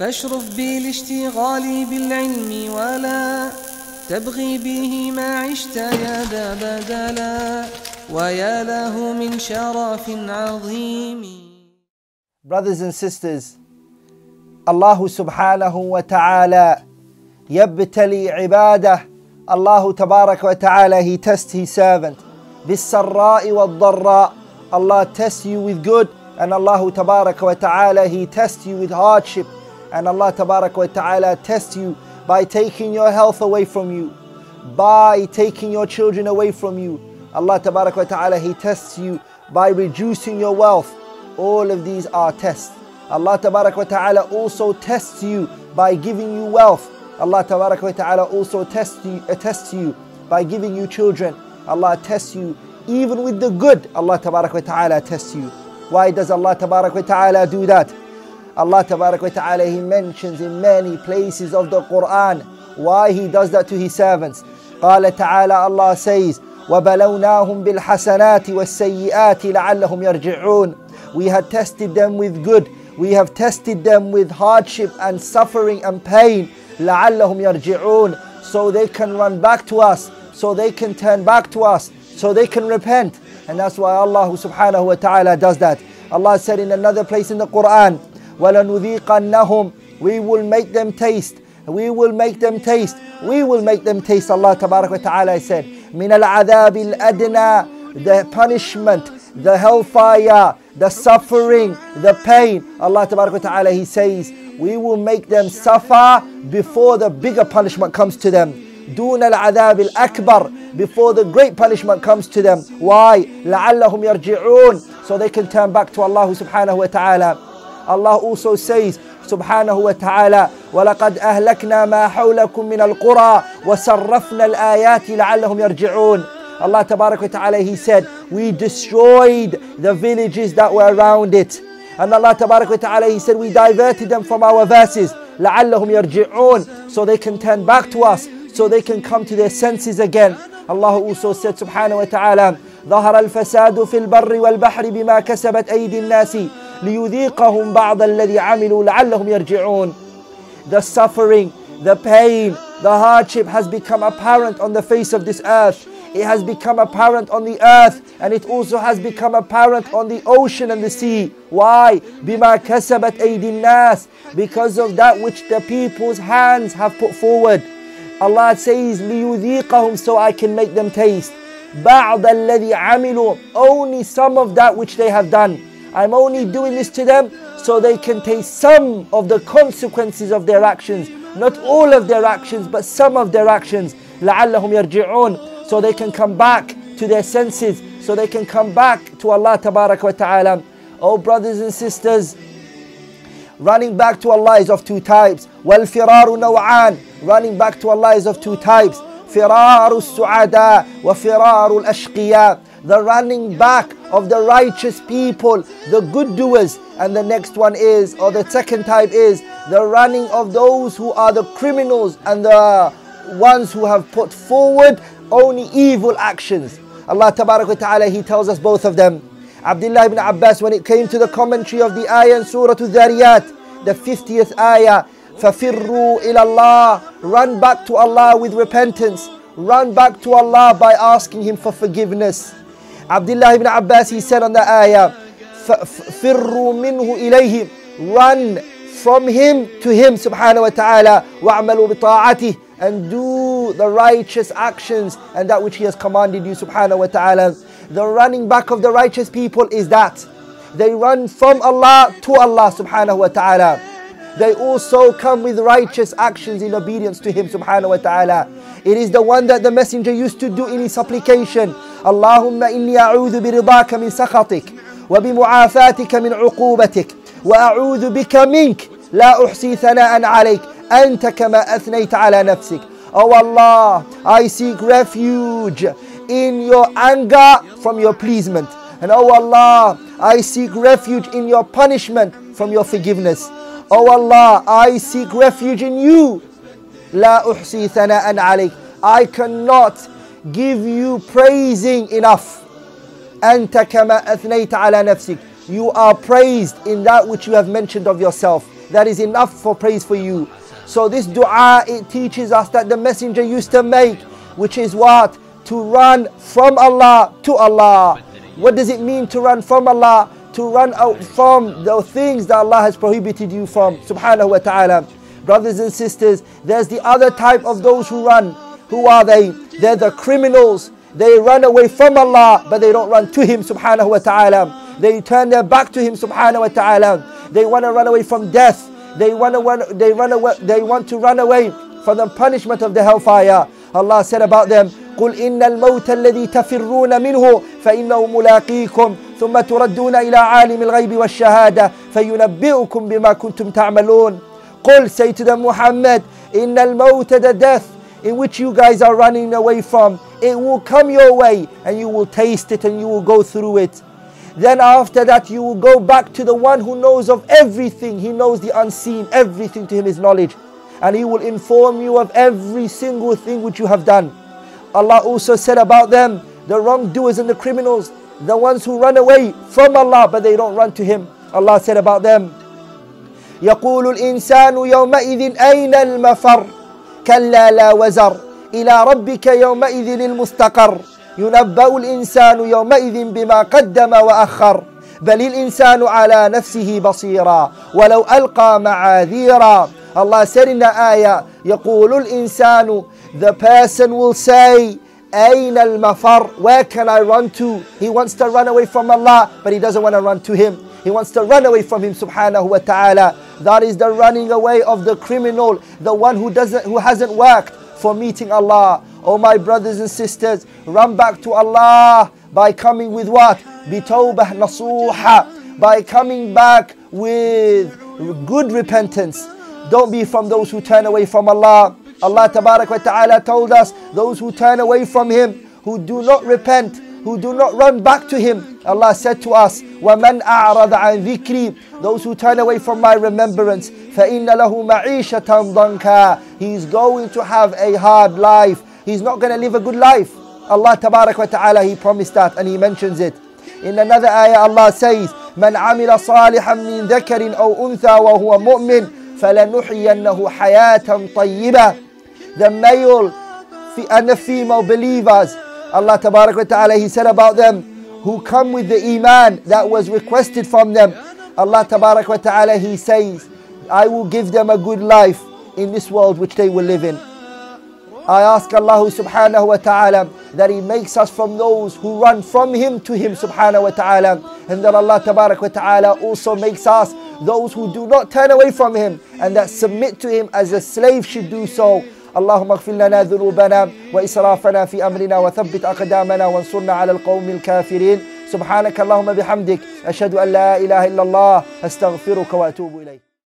فاشرف بالاشتغال بالعلم ولا تبغي به ما عشت يا ذا بدلا ويا له من شرف عظيم Brothers and sisters, subhanahu wa ta'ala يبتلي عباده Allah تبارك وتعالى He tests His servant بالسراء والضراء Allah tests you with good and Allah تبارك وتعالى He tests you with hardship And Allah Tabarak wa Ta'ala tests you by taking your health away from you, by taking your children away from you. Allah Tabarak wa Ta'ala, He tests you by reducing your wealth. All of these are tests. Allah Tabarak wa Ta'ala also tests you by giving you wealth. Allah Tabarak wa Ta'ala also tests you, uh, tests you by giving you children. Allah tests you even with the good. Allah Tabarak wa Ta'ala tests you. Why does Allah Tabarak wa Ta'ala do that? Allah تبارك وتعالى He mentions in many places of the Quran why He does that to His servants قال تعالى Allah says وبلوناهم بالحسنات والسيئات لعلهم يرجعون We had tested them with good We have tested them with hardship and suffering and pain لعلهم يرجعون so they can run back to us so they can turn back to us so they can repent and that's why Allah subhanahu wa ta'ala does that Allah said in another place in the Quran وَلَنُذِيقَنَّهُمْ We will make them taste we will make them taste we will make them taste Allah tabarak wa ta'ala said من العذاب الأدنى the punishment the hellfire the suffering the pain Allah tabarak wa ta'ala he says we will make them suffer before the bigger punishment comes to them دون العذاب الأكبر before the great punishment comes to them why لعلهم يرجعون so they can turn back to Allah subhanahu wa ta'ala Allah also says سبحانه وتعالى ولقد أهلكنا ما حولكم من القرى وصرفنا الآيات لعلهم يرجعون Allah تبارك وتعالى He said we destroyed the villages that were around it and Allah تبارك وتعالى He said we diverted them from our verses لعلهم يرجعون so they can turn back to us so they can come to their senses again Allah also said سبحانه وتعالى ظهر الفساد في البر والبحر بما كسبت أيدي الناس ليذيقهم بعض الذي عملوا لعلهم يرجعون The suffering, the pain, the hardship has become apparent on the face of this earth. It has become apparent on the earth and it also has become apparent on the ocean and the sea. Why? بما كسبت أيدي الناس Because of that which the people's hands have put forward. Allah says ليذيقهم so I can make them taste. بعض الذي عملوا Only some of that which they have done. I'm only doing this to them so they can taste some of the consequences of their actions. Not all of their actions, but some of their actions. لعلهم يرجعون so they can come back to their senses, so they can come back to Allah Tabarak wa Ta'ala. Oh brothers and sisters, running back to Allah is of two types. وَالْفِرَارُ نَوْعَانِ Running back to Allah is of two types. فِرَارُ السُّعَدَاء وَفِرَارُ الْأَشْقِيَاء the running back of the righteous people, the good doers. And the next one is, or the second type is, the running of those who are the criminals and the ones who have put forward only evil actions. Allah Tabarak wa Ta'ala, He tells us both of them. Abdullah ibn Abbas, when it came to the commentary of the ayah in Surah Al-Dhariyat, the 50th ayah, فَفِرُّوا إِلَى اللَّهِ Run back to Allah with repentance. Run back to Allah by asking Him for forgiveness. Abdullah ibn Abbas, he said on the ayah, فِرُّوا مِنْهُ إِلَيْهِ Run from him to him subhanahu wa ta'ala وَعْمَلُوا بِطَاعَتِهِ and do the righteous actions and that which he has commanded you subhanahu wa ta'ala. The running back of the righteous people is that. They run from Allah to Allah subhanahu wa ta'ala. They also come with righteous actions in obedience to Him subhanahu wa ta'ala. It is the one that the messenger used to do in his supplication. Allahumma inni a'udhu biridaka min sakhatik wa bimu'afatika min uqubatik wa a'udhu bika mink la uhsi thana'an alayk anta kama athnayta ala nafsik. Oh Allah, I seek refuge in your anger from your pleasement. And oh Allah, I seek refuge in your punishment from your forgiveness. Oh Allah, I seek refuge in you La uhsi thana'an alayk. I cannot give you praising enough. Anta kama athnayta ala nafsik. You are praised in that which you have mentioned of yourself. That is enough for praise for you. So this dua, it teaches us that the messenger used to make, which is what? To run from Allah to Allah. What does it mean to run from Allah? To run out from the things that Allah has prohibited you from. Subhanahu wa ta'ala. Brothers and sisters, there's the other type of those who run. Who are they? They're the criminals. They run away from Allah, but they don't run to Him, subhanahu wa ta'ala. They turn their back to Him, subhanahu wa ta'ala. They want to run away from death. They want to run, they run away, they want to run away from the punishment of the hellfire. Allah said about them, قل إن الموت الذي تفرون منه فإنه ملاقيكم ثم تردون إلى عالم الغيب والشهادة فينبئكم بما كنتم تعملون Say to them, Muhammad, Innal mawta the death in which you guys are running away from. It will come your way and you will taste it and you will go through it. Then after that you will go back to the one who knows of everything. He knows the unseen. Everything to him is knowledge. And he will inform you of every single thing which you have done. Allah also said about them, the wrongdoers and the criminals, the ones who run away from Allah but they don't run to him. Allah said about them, يقول الإنسان يومئذ أين المفر كلا لا وزر إلى ربك يومئذ المستقر ينبأ الإنسان يومئذ بما قدم وأخر بل الإنسان على نفسه بصيرا ولو ألقى معاذيرا in the ayah يقول الإنسان the person will say أين المفر where can I run to he wants to run away from Allah but he doesn't want to run to him he wants to run away from him wa ta'ala that is the running away of the criminal the one who doesn't who hasn't worked for meeting Allah. Oh my brothers and sisters run back to Allah by coming with what? Bitawbah nasuha. By coming back with good repentance. Don't be from those who turn away from Allah. Allah wa Ta'ala told us those who turn away from Him, who do not repent, who do not run back to Him. Allah said to us, وَمَنْ أَعْرَضَ عَنْ ذِكْرِي Those who turn away from my remembrance, فَإِنَّ لَهُ مَعِيشَةً ضَنْكَا He's going to have a hard life. He's not going to live a good life. Allah Tabarak wa Ta'ala, He promised that and He mentions it. In another ayah, Allah says, مَنْ عَمِلَ صَالِحًا مِنْ ذَكَرٍ أَوْ أُنْثَى وَهُوَ مُؤْمِنٌ فَلَنُحْيَنَّهُ حَيَاةً طَيِّبَةً the male and the female believers. Allah Tabarak wa Ta'ala, He said about them, who come with the Iman that was requested from them. Allah Tabarak wa Ta'ala, He says, I will give them a good life in this world which they will live in. I ask Allah subhanahu wa ta'ala that He makes us from those who run from Him to Him subhanahu wa ta'ala. And that Allah tabarak wa ta'ala also makes us those who do not turn away from Him and that submit to Him as a slave should do so. اللهم اغفر لنا ذنوبنا وإسرافنا في أمرنا وثبت أقدامنا وانصرنا على القوم الكافرين. سبحانك اللهم بحمدك. أشهد أن لا إله إلا الله. أستغفرك وأتوب إليك.